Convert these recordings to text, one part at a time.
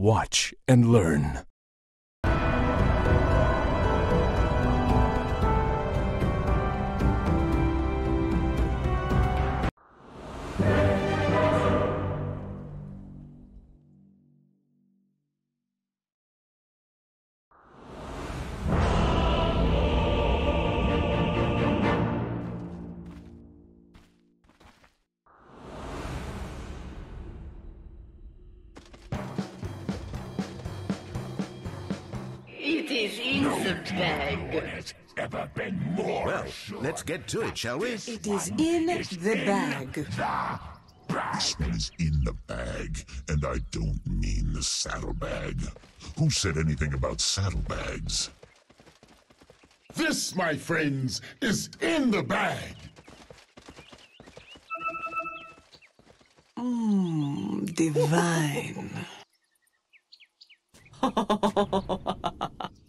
Watch and learn. Bag. Ever been more Well, let's get to it, shall we? It is in the bag. This one is in the bag, and I don't mean the saddlebag. Who said anything about saddlebags? This, my friends, is in the bag. Mmm, divine.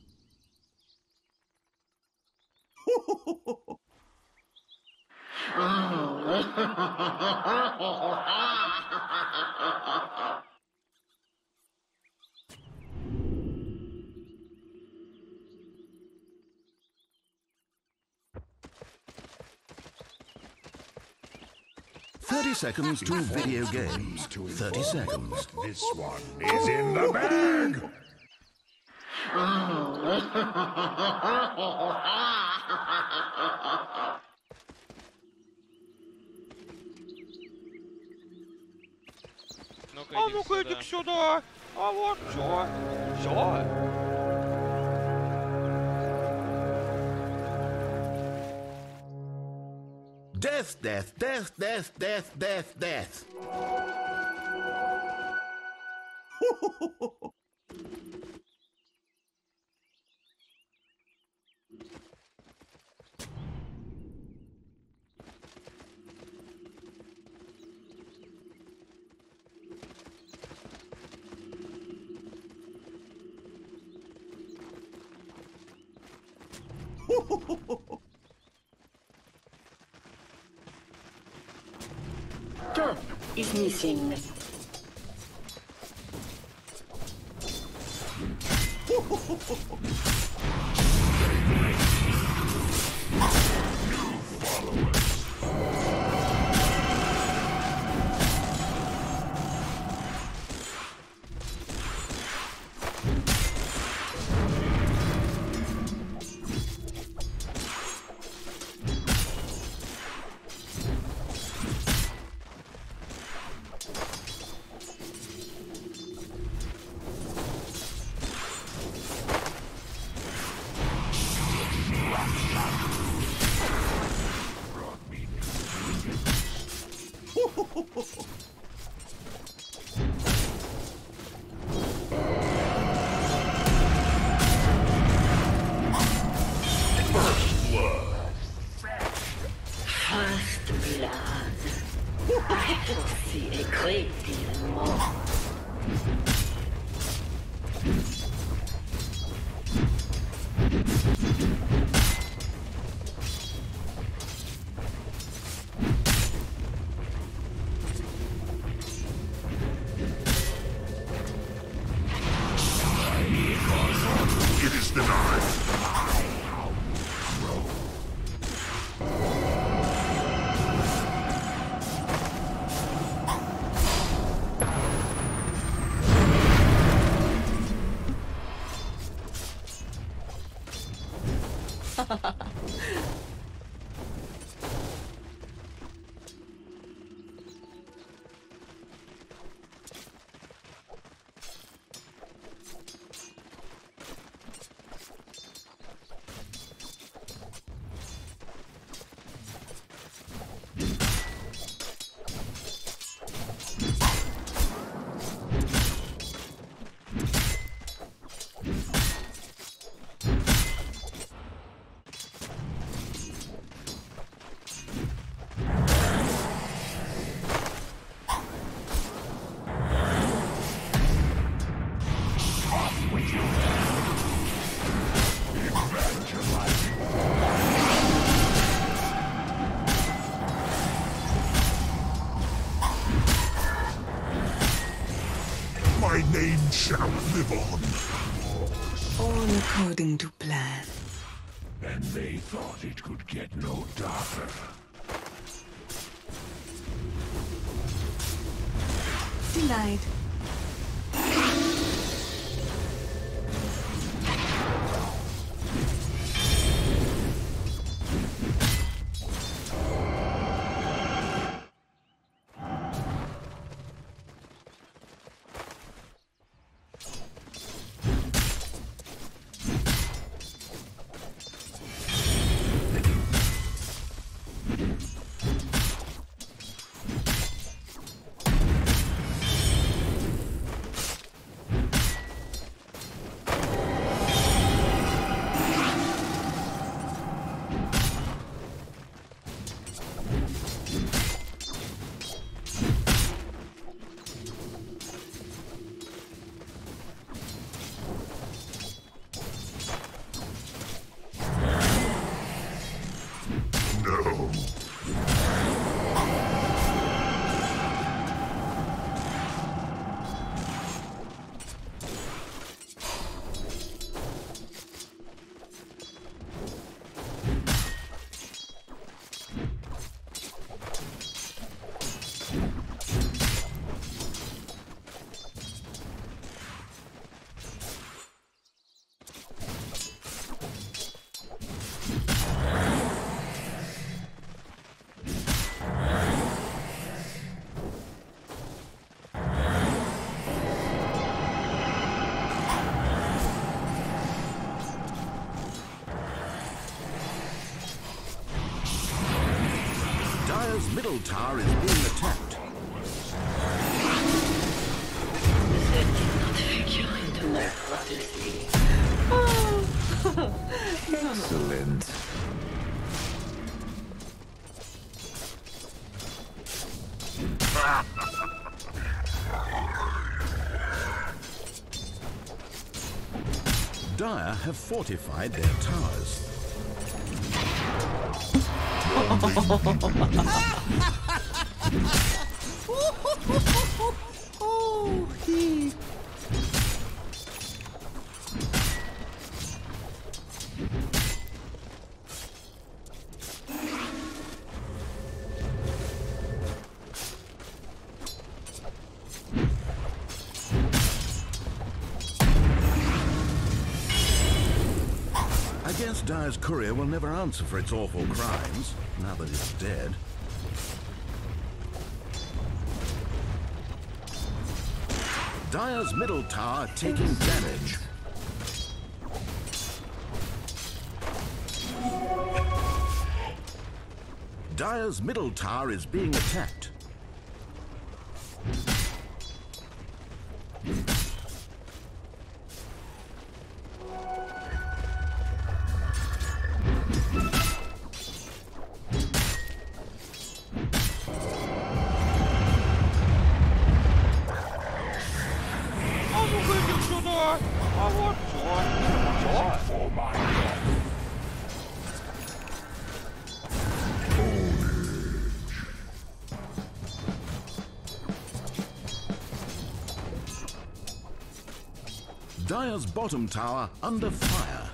Thirty seconds to video games. Thirty seconds. This one is in the bag. Ama koyduk şunu. Ama şu. Şu. Death, death, death, death, death, death, death. Is ハハハハ。Live on. All according to plan. And they thought it could get no darker. Denied. Dire's middle tower is being attacked. Je did not figure into my prophecy. Excellent. Dire have fortified their towers. I guess Dire's courier will never answer for its awful crimes, now that it's dead. Dire's middle tower taking damage. Dire's middle tower is being attacked. Dire's bottom tower under fire.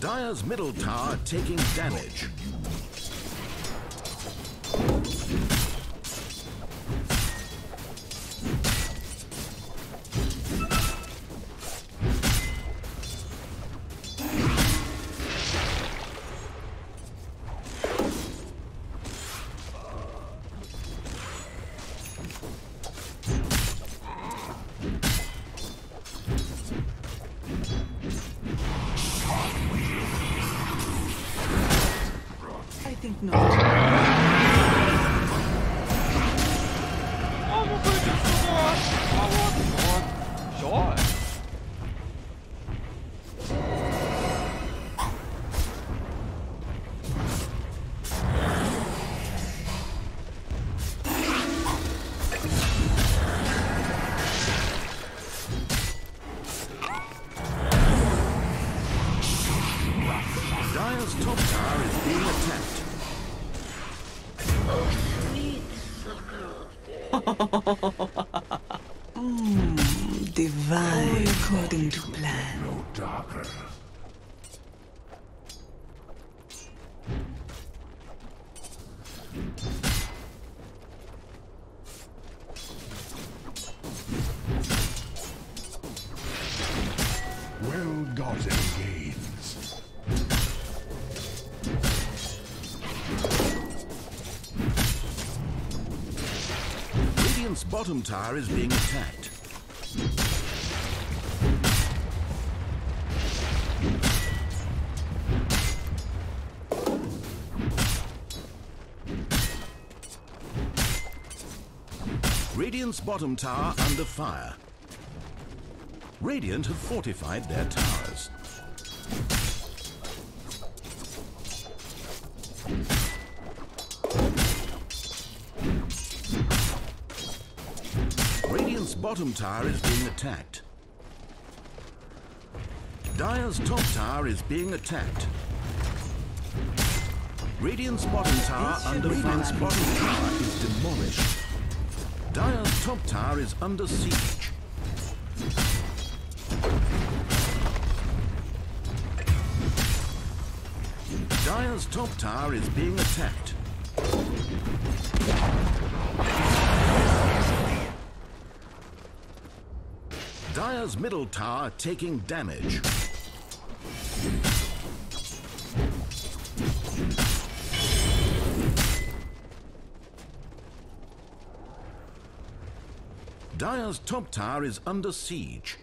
Dire's middle tower taking damage. According to plan. No darker. Well-gotten gains. Radiant's bottom tower is being attacked. Bottom tower under fire. Radiant have fortified their towers. Radiant's bottom tower is being attacked. Dire's top tower is being attacked. Radiant's bottom tower under Radiant's bottom tower is demolished. Dire's top tower is under siege. Dire's top tower is being attacked. Dire's middle tower taking damage. Dire's top tower is under siege.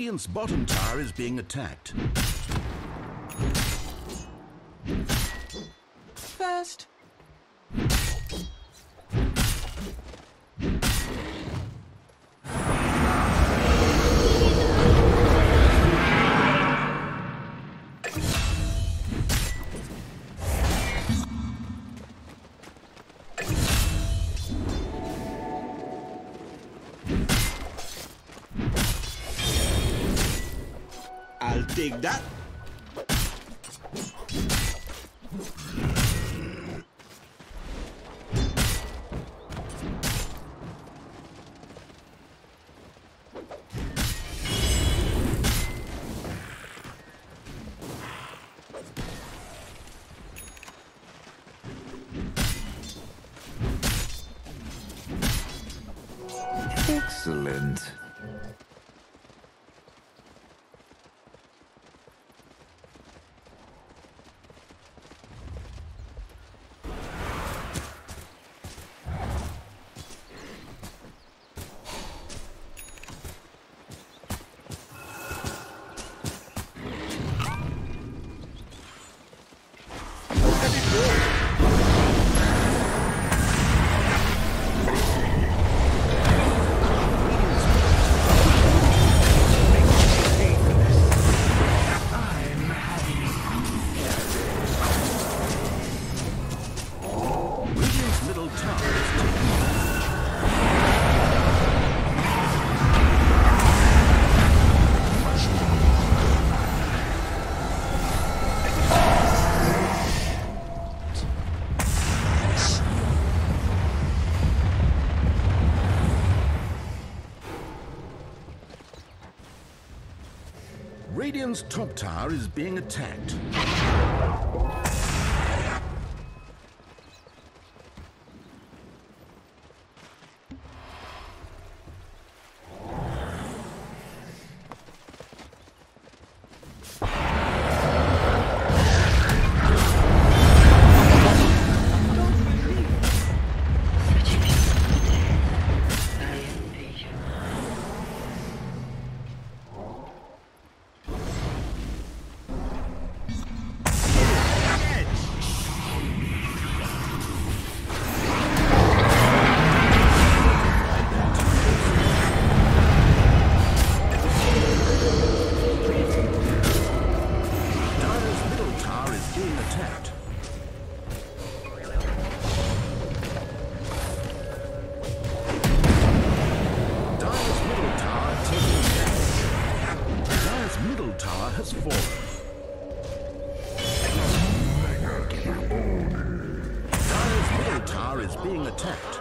Radiant's bottom tower is being attacked. Take that. Radiant's top tower is being attacked. Being attacked.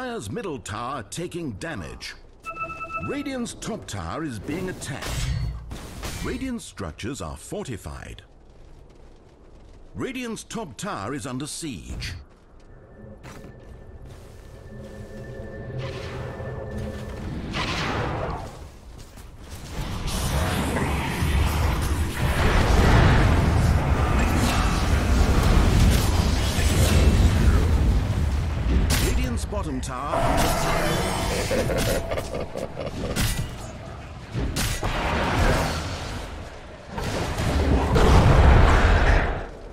Dire's middle tower taking damage. Radiant's top tower is being attacked. Radiant structures are fortified. Radiant's top tower is under siege. Radiant's bottom tower under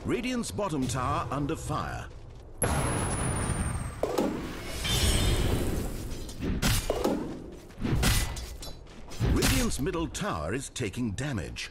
Radiant's bottom tower under fire. Radiant's middle tower is taking damage.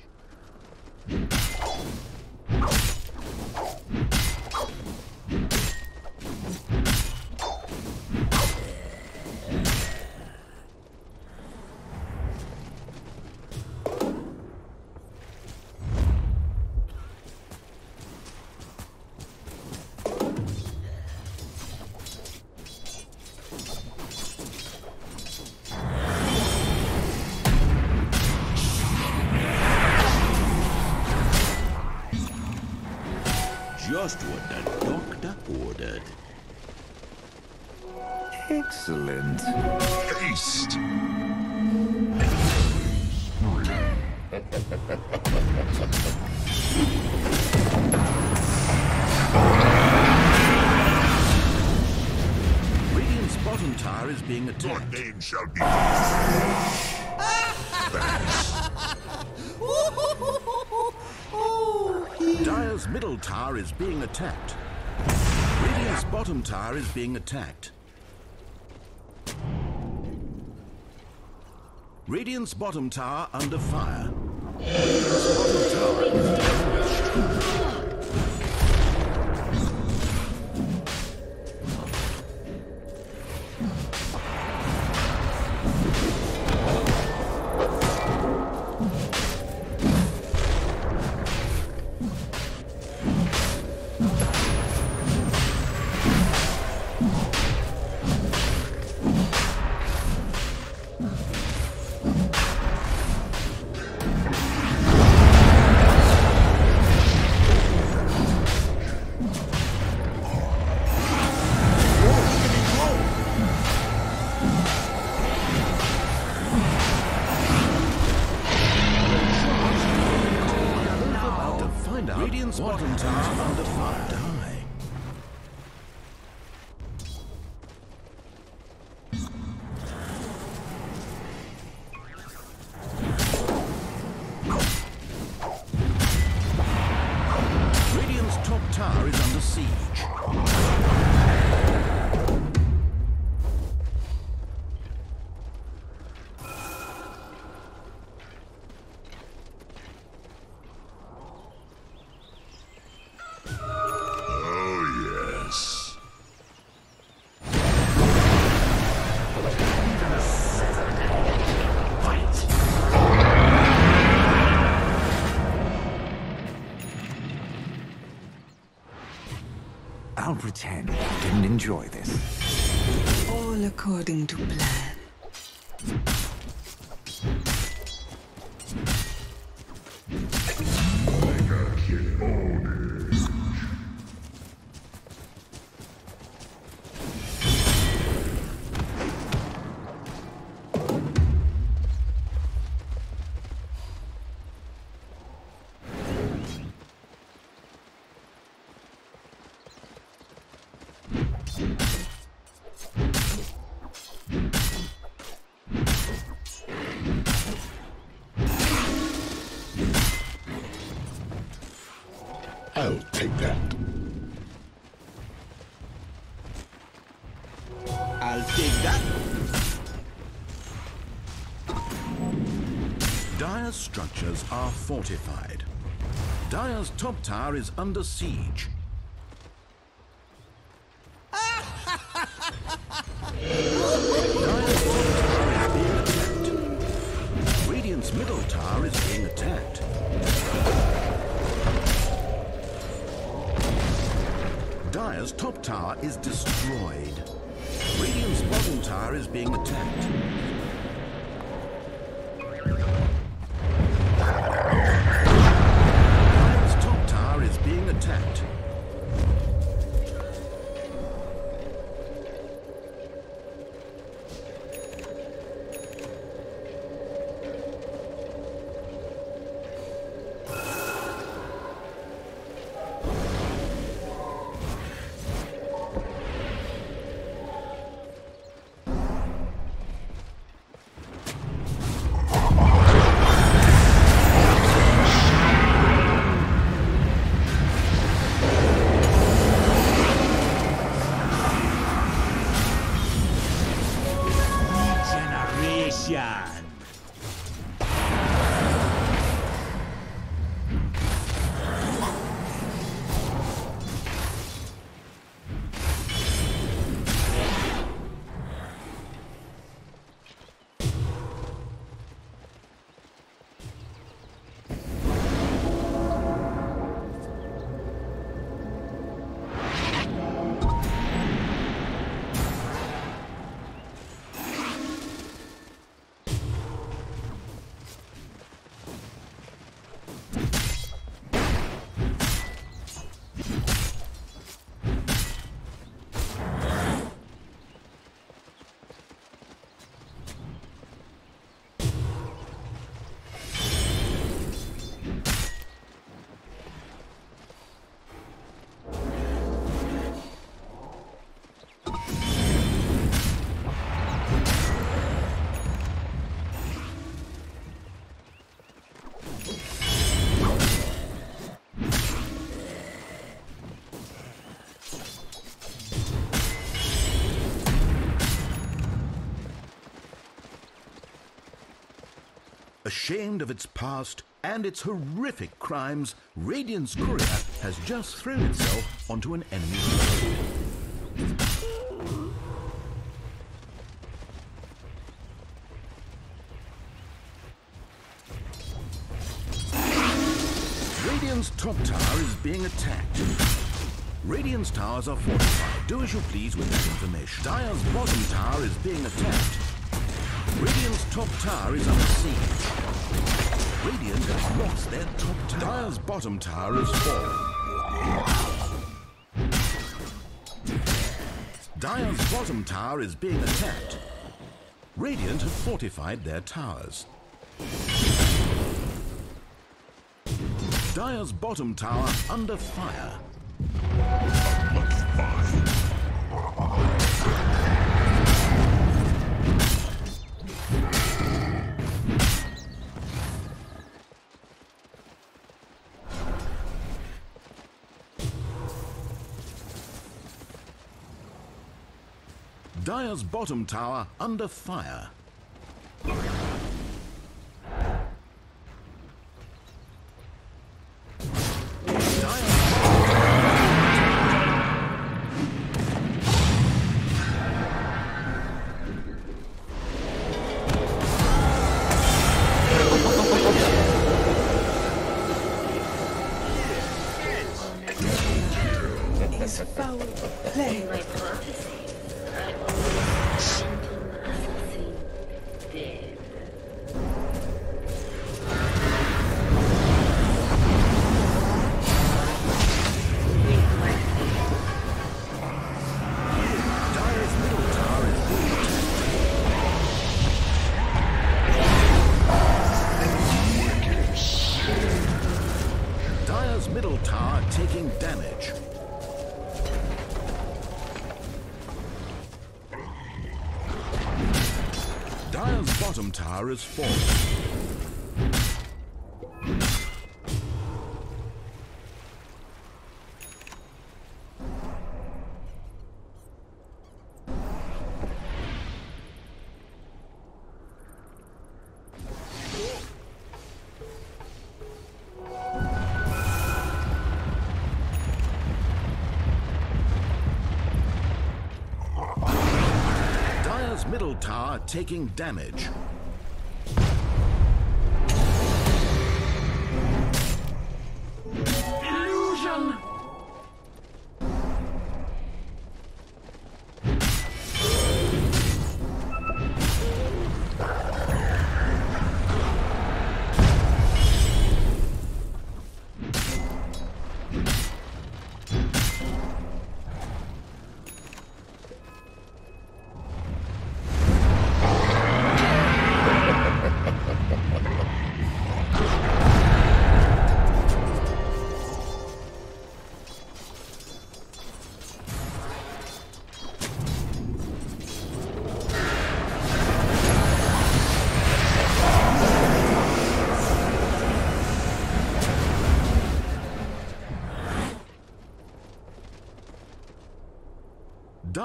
attacked. Radiant's bottom tower is being attacked. Radiant's bottom tower under fire. Radiant's bottom tower is. Pretend I didn't enjoy this. All according to plan. Dire's structures are fortified. Dire's top tower is under siege. Dire's top tower is being attacked. Radiant's middle tower is being attacked. Dire's top tower is destroyed. Radiant's bottom tower is being attacked. Ashamed of its past and its horrific crimes, Radiant's courier has just thrown itself onto an enemy. Radiant's top tower is being attacked. Radiant's towers are fortified. Do as you please with that information. Dire's bottom tower is being attacked. Top tower is under siege. Radiant has lost their top tower. Dire's bottom tower is fallen. Dire's bottom tower is being attacked. Radiant have fortified their towers. Dire's bottom tower under fire. Dire's bottom tower under fire. Tower taking damage. Dire's bottom tower is fallen. Taking damage.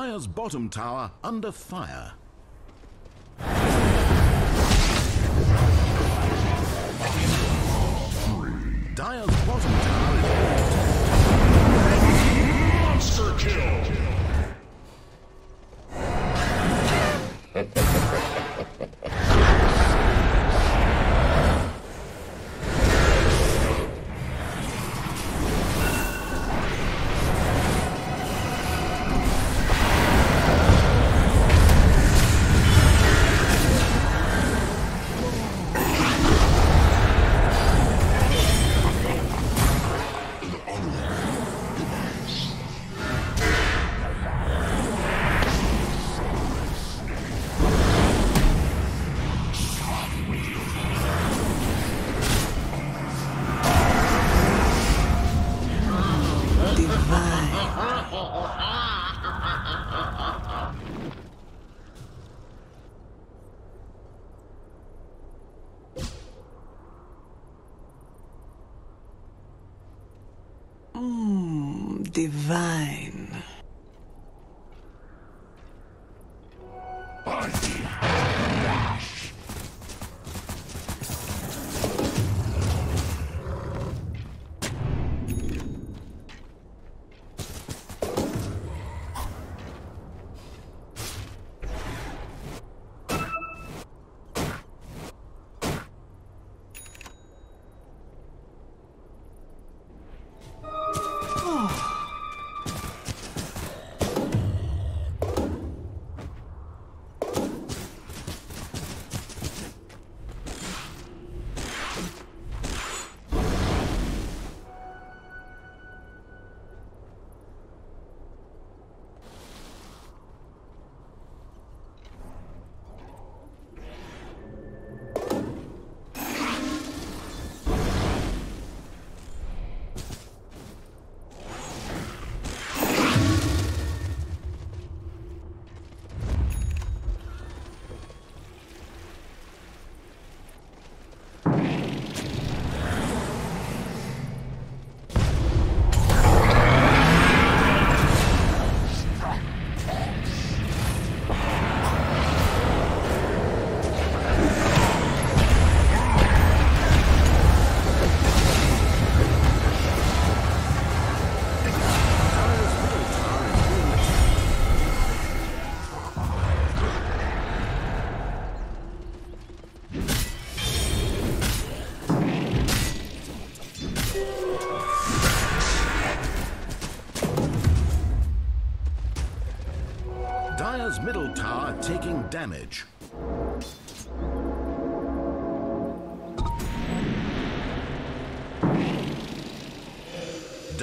Dire's bottom tower under fire. Dire's bottom tower is. Monster kill! Divine.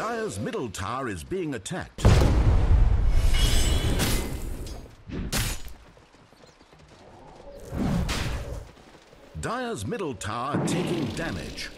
Dire's middle tower is being attacked. Dire's middle tower taking damage.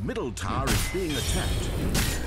Middle tower is being attacked.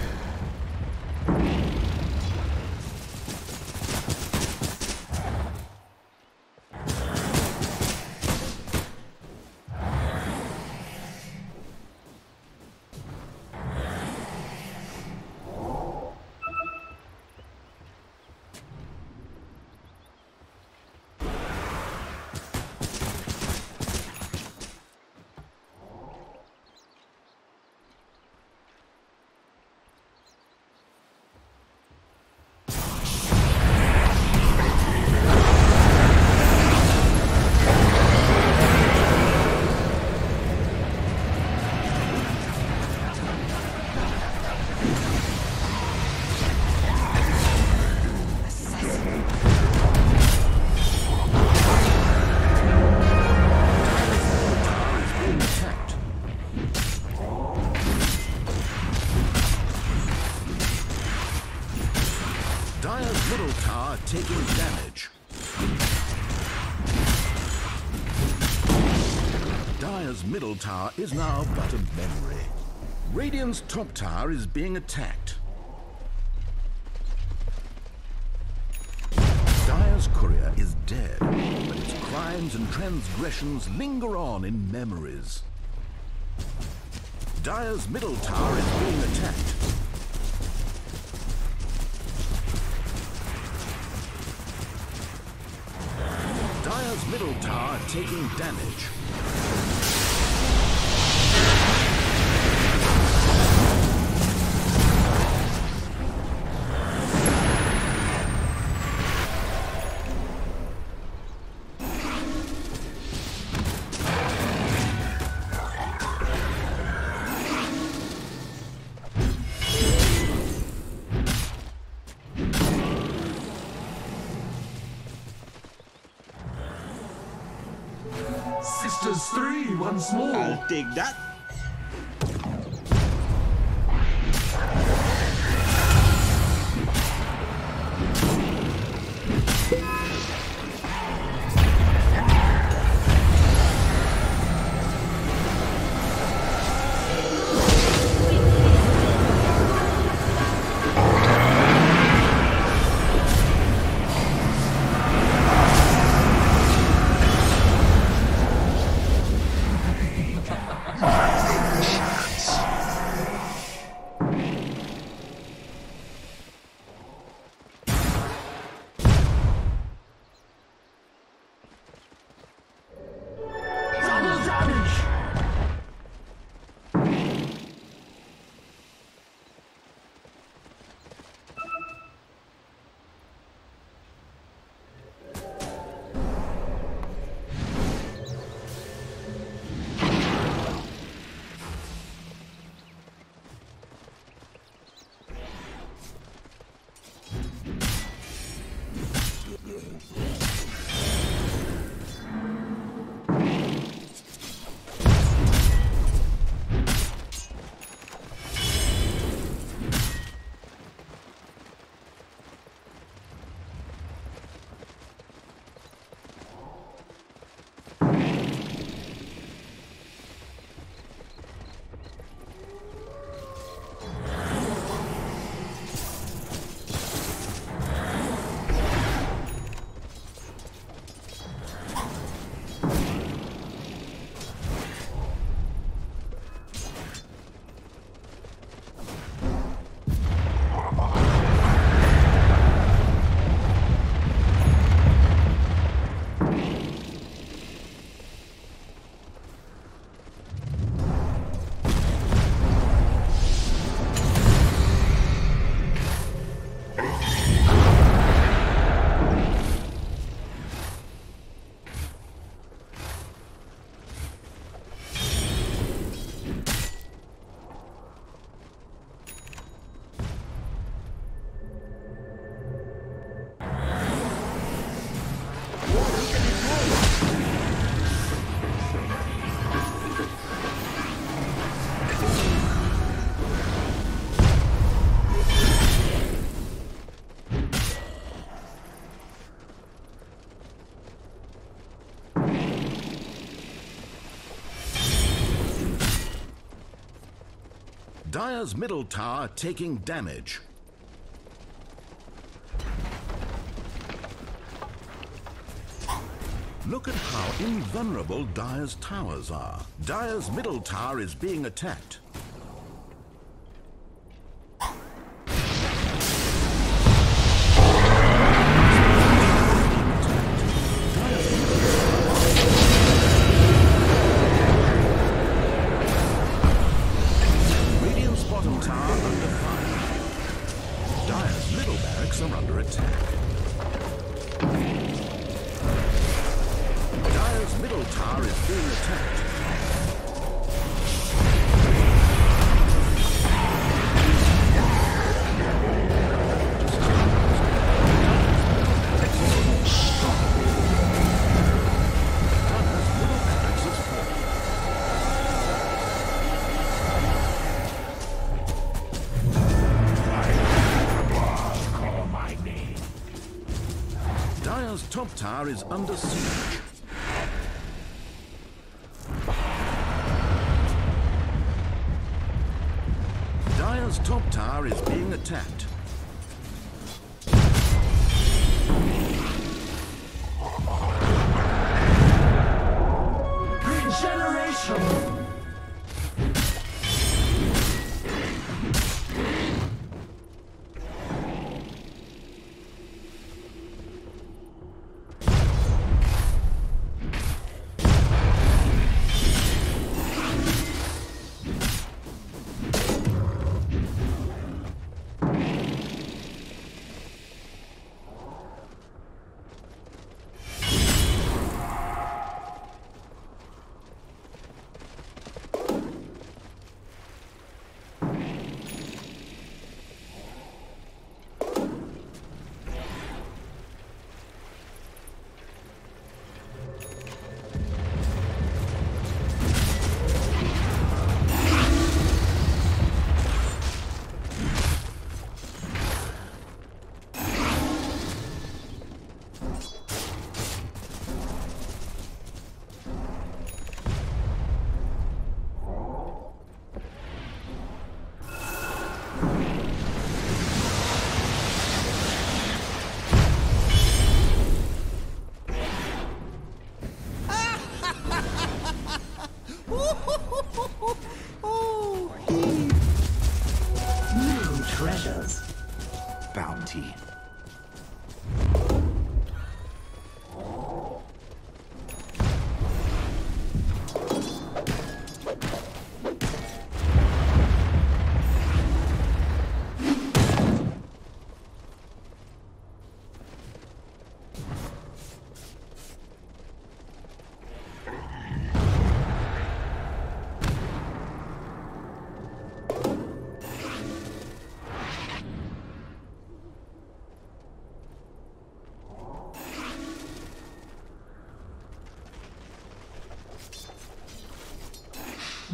Middle tower is now but a memory. Radiant's top tower is being attacked. Dire's courier is dead, but its crimes and transgressions linger on in memories. Dire's middle tower is being attacked. Dire's middle tower taking damage. Take that. Dire's middle tower taking damage. Look at how invulnerable Dire's towers are. Dire's middle tower is being attacked. Dire's middle tower is being attacked. Is under siege.